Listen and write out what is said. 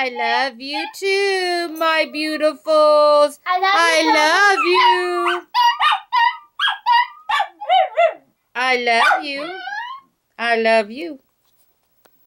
I love you too, my beautifuls. I love I love you. I love you. I love you.